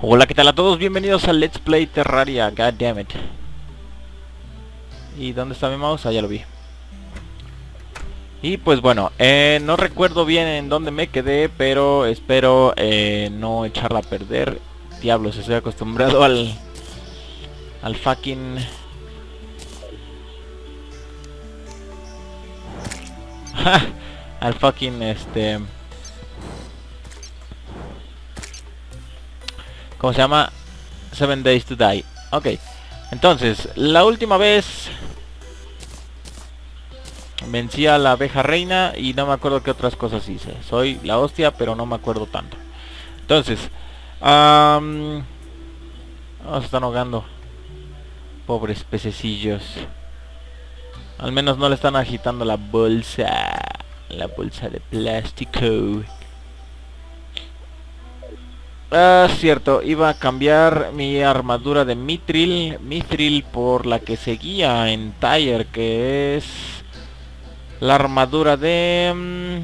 Hola, ¿qué tal a todos? Bienvenidos a Let's Play Terraria, god damn it. ¿Y dónde está mi mouse? Ah, ya lo vi. Y pues bueno, eh, no recuerdo bien en dónde me quedé, pero espero eh, no echarla a perder. Diablos, estoy acostumbrado al... Al fucking... al fucking este... ¿Cómo se llama? Seven Days to Die. Ok. Entonces, la última vez vencí a la abeja reina y no me acuerdo qué otras cosas hice. Soy la hostia, pero no me acuerdo tanto. Entonces, um, oh, se están ahogando. Pobres pececillos. Al menos no le están agitando la bolsa. La bolsa de plástico. Ah, cierto, iba a cambiar mi armadura de Mithril, Mithril por la que seguía en Tire, que es la armadura de... Mm,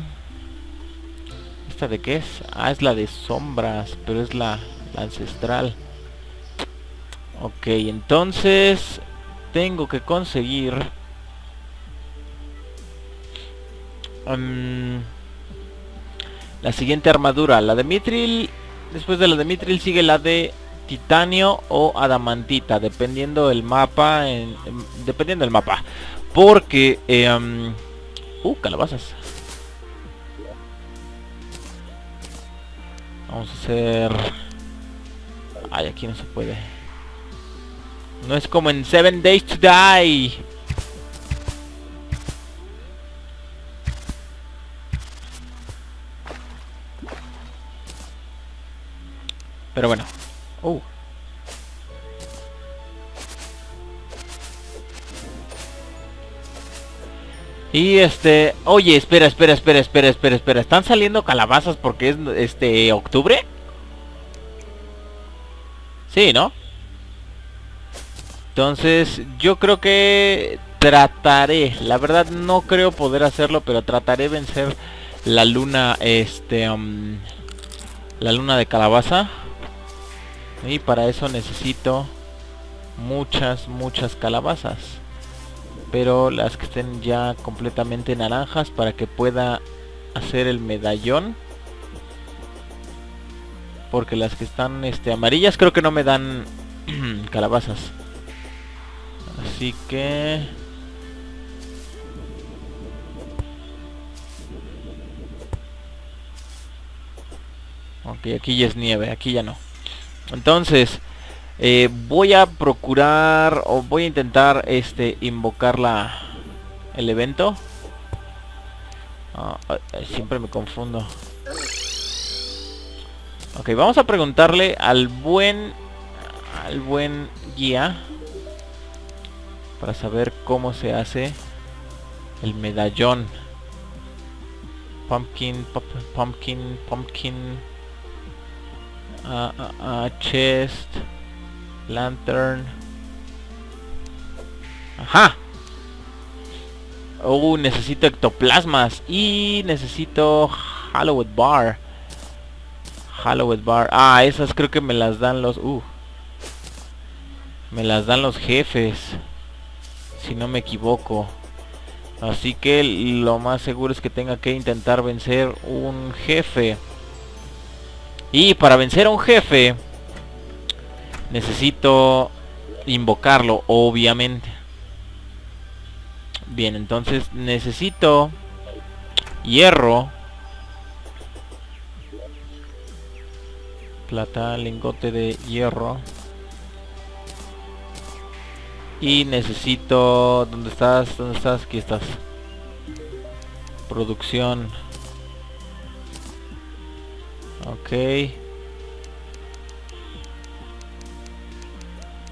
¿Esta de qué es? Ah, es la de sombras, pero es la, ancestral. Ok, entonces tengo que conseguir... Mm, la siguiente armadura, la de Mithril Después de la de Mitril sigue la de titanio o adamantita, dependiendo del mapa, en, dependiendo del mapa. Porque, eh, uh, calabazas. Vamos a hacer... Ay, aquí no se puede. No es como en Seven Days to Die. Pero bueno. Uh. Y este, oye, espera, espera, espera, espera, espera, espera. ¿Están saliendo calabazas porque es este octubre? Sí, ¿no? Entonces, yo creo que trataré, la verdad no creo poder hacerlo, pero trataré vencer la luna este um, la luna de calabaza y para eso necesito muchas, muchas calabazas. Pero las que estén ya completamente naranjas para que pueda hacer el medallón. Porque las que están este, amarillas creo que no me dan calabazas. Así que... Ok, aquí ya es nieve, aquí ya no. Entonces, eh, voy a procurar o voy a intentar este invocar la el evento. Ah, siempre me confundo. Ok, vamos a preguntarle al buen al buen guía para saber cómo se hace el medallón. Pumpkin, pumpkin, pumpkin a, chest, lantern. Ajá. Oh, necesito ectoplasmas y necesito Hallowed Bar. Hallowed Bar. Ah, esas creo que me las dan los... Uh, me las dan los jefes. Si no me equivoco. Así que lo más seguro es que tenga que intentar vencer un jefe. Y para vencer a un jefe necesito invocarlo, obviamente. Bien, entonces necesito hierro. Plata, lingote de hierro. Y necesito... ¿Dónde estás? ¿Dónde estás? Aquí estás. Producción. Ok.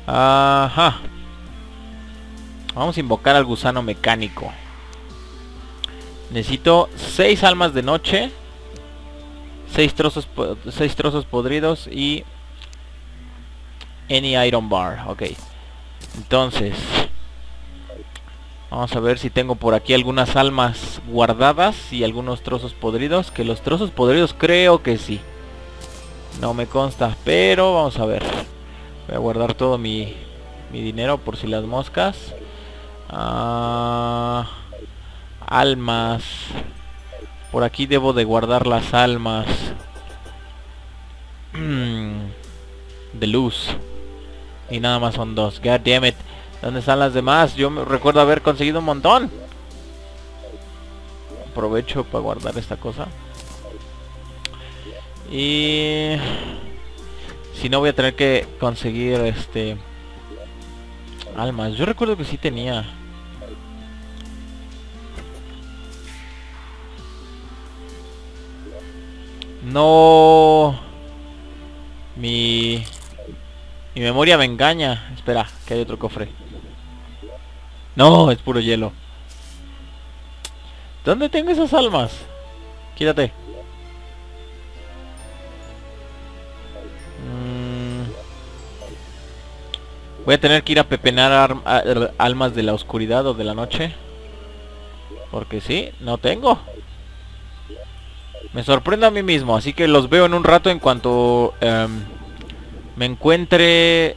Ajá. Vamos a invocar al gusano mecánico. Necesito 6 almas de noche. 6 trozos, seis trozos podridos y... Any iron bar. Ok. Entonces... Vamos a ver si tengo por aquí algunas almas guardadas y algunos trozos podridos. Que los trozos podridos creo que sí. No me consta, pero vamos a ver. Voy a guardar todo mi, mi dinero por si las moscas. Ah, almas. Por aquí debo de guardar las almas. de luz. Y nada más son dos. God damn it. ¿Dónde están las demás? Yo me recuerdo haber conseguido un montón. Aprovecho para guardar esta cosa. Y... Si no voy a tener que conseguir este... Almas. Yo recuerdo que sí tenía. No... Mi... Mi memoria me engaña. Espera, que hay otro cofre. No, es puro hielo. ¿Dónde tengo esas almas? Quítate. Mm. Voy a tener que ir a pepenar almas de la oscuridad o de la noche. Porque sí, no tengo. Me sorprendo a mí mismo, así que los veo en un rato en cuanto em, me encuentre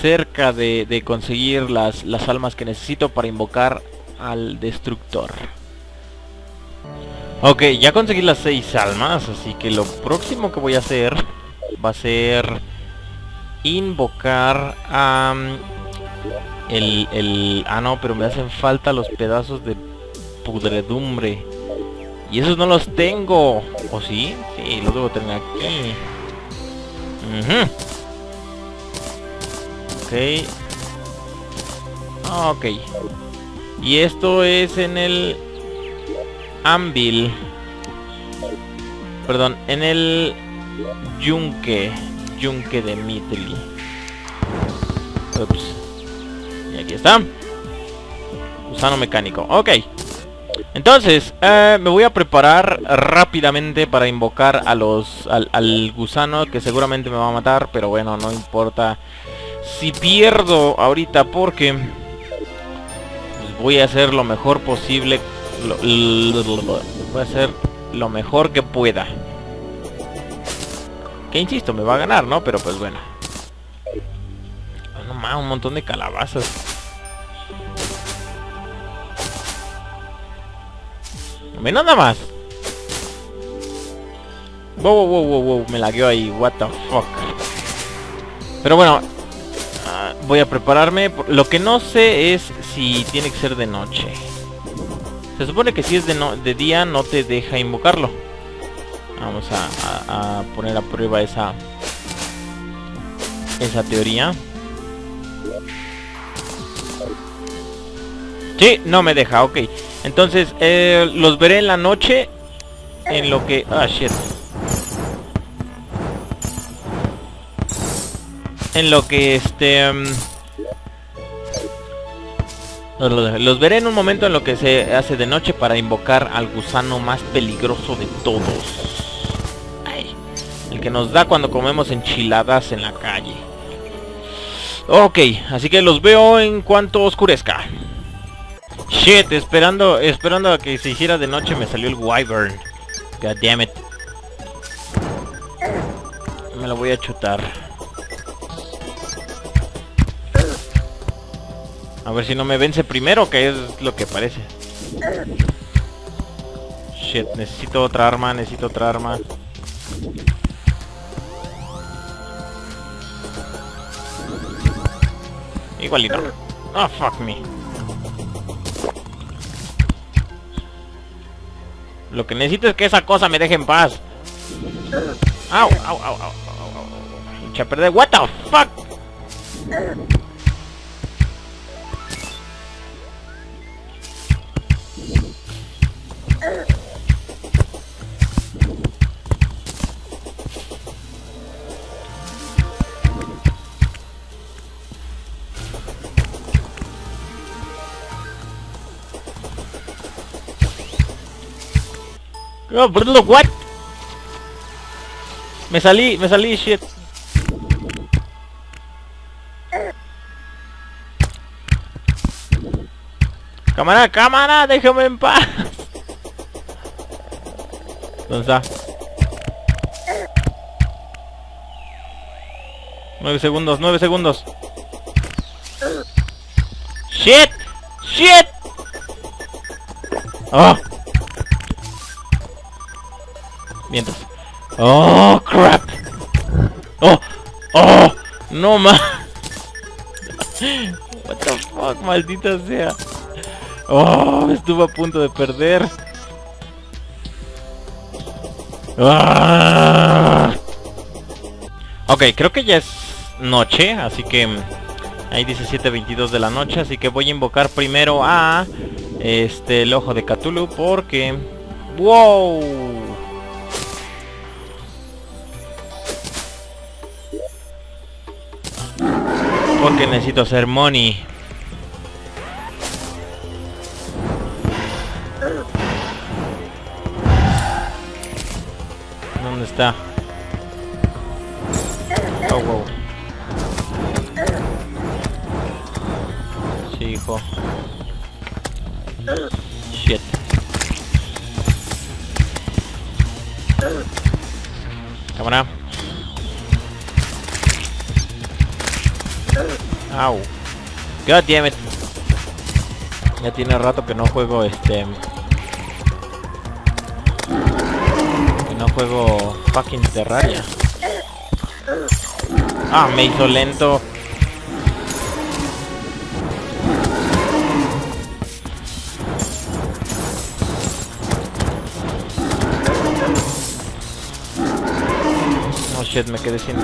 cerca de, conseguir las, las almas que necesito para invocar al destructor. Ok, ya conseguí las seis almas, así que lo próximo que voy a hacer va a ser invocar a... el, el... Ah, no, pero me hacen falta los pedazos de pudredumbre. Y esos no los tengo. ¿O sí? Sí, los debo tener aquí. Ok. Ok. Y esto es en el Anvil. Perdón, en el Yunque. Yunque de Mitli. Ups. Y aquí está. Gusano mecánico. Ok. Entonces, eh, me voy a preparar rápidamente para invocar a los al, gusano que seguramente me va a matar, pero bueno, no importa si pierdo ahorita porque pues, voy a hacer lo mejor posible, voy a hacer lo mejor que pueda. Que insisto, me va a ganar, ¿no? Pero pues bueno. No más, un montón de calabazas. Me nada más. Wow, wow, wow, wow, me lagueó ahí. What the fuck. Pero bueno, voy a prepararme. Lo que no sé es si tiene que ser de noche. Se supone que si es de, de día no te deja invocarlo. Vamos a, a poner a prueba esa esa teoría. Sí, no me deja, ok. Entonces, eh, los veré en la noche. En lo que... Ah, shit. En lo que este... Mm, los veré en un momento en lo que se hace de noche para invocar al gusano más peligroso de todos. el que nos da cuando comemos enchiladas en la calle. Ok, así que los veo en cuanto oscurezca. Shit, esperando, esperando a que se hiciera de noche me salió el Wyvern. God damn it. Me lo voy a chutar. A ver si no me vence primero, que es lo que parece. Shit, necesito otra arma, necesito otra arma. Igualito. Oh, fuck me. Lo que necesito es que esa cosa me deje en paz. Au, au, au, au, au, Echa a perder. What the fuck? No, bro, what? Me salí, me salí, shit. Cámara, cámara, déjame en paz. ¿Dónde está? Nueve segundos, nueve segundos. Shit, shit. Oh. Mientras. Oh, crap. Oh. Oh. No más. What the fuck, maldita sea. Oh, estuve a punto de perder. Ah. Ok, creo que ya es noche, así que mm, ahí dice 7.22 de la noche, así que voy a invocar primero a este el ojo de Cthulhu porque... ¡Wow! Porque necesito hacer money. ¿Dónde está? Oh, wow. Sí, hijo. Shit. Cámara. Au. God damn it. Ya tiene rato que no juego este... Que no juego fucking Terraria. Ah, me hizo lento. Oh shit, me quedé sin...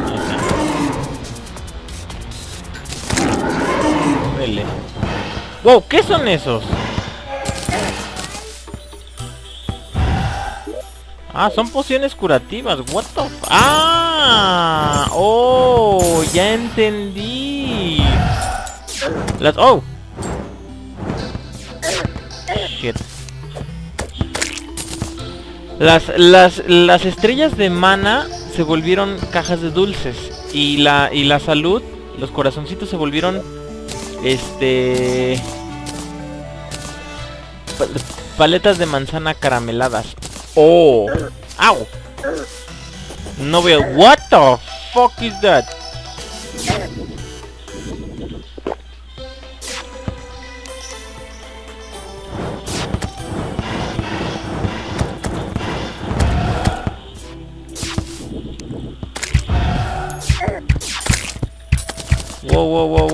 Wow, ¿qué son esos? Ah, son pociones curativas. What the f Ah, oh, ya entendí. Las oh. Shit. Las las las estrellas de mana se volvieron cajas de dulces y la y la salud, los corazoncitos se volvieron este paletas de manzana carameladas. Oh. Ow. No veo. What the fuck is that?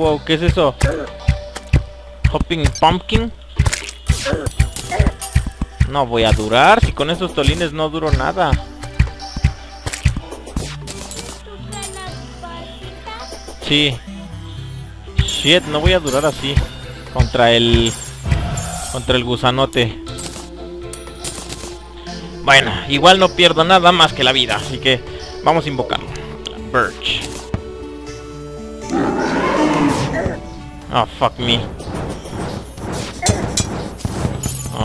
Wow, ¿qué es eso? Hopping Pumpkin. No voy a durar, si con esos tolines no duro nada. Sí. Shit, no voy a durar así. Contra el... Contra el gusanote. Bueno, igual no pierdo nada más que la vida, así que vamos a invocarlo. Birch. Oh, fuck me.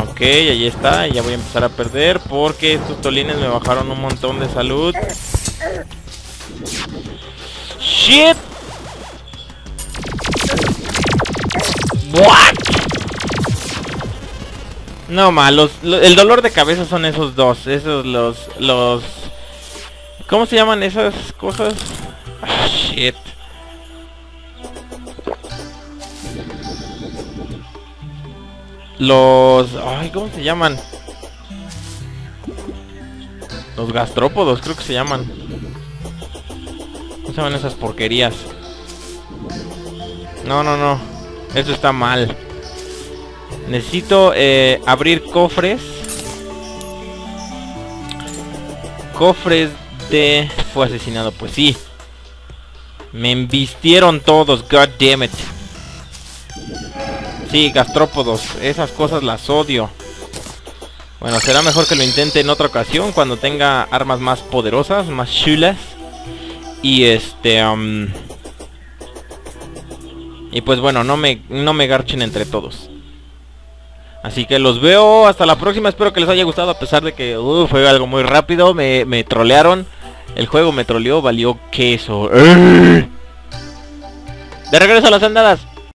Ok, ahí está, ya voy a empezar a perder porque estos tolines me bajaron un montón de salud. Shit. What? No malos, el dolor de cabeza son esos dos, esos los los ¿Cómo se llaman esas cosas? Ah, shit. Los... Ay, ¿cómo se llaman? Los gastrópodos, creo que se llaman. ¿Cómo se llaman esas porquerías? No, no, no. Eso está mal. Necesito eh, abrir cofres. Cofres de... Fue asesinado, pues sí. Me embistieron todos, god damn it. Sí, gastrópodos. Esas cosas las odio. Bueno, será mejor que lo intente en otra ocasión cuando tenga armas más poderosas, más chulas. Y este... Y pues bueno, no me, no me garchen entre todos. Así que los veo hasta la próxima. Espero que les haya gustado a pesar de que uh, fue algo muy rápido. Me, me trolearon. El juego me troleó, valió queso. De regreso a las andadas.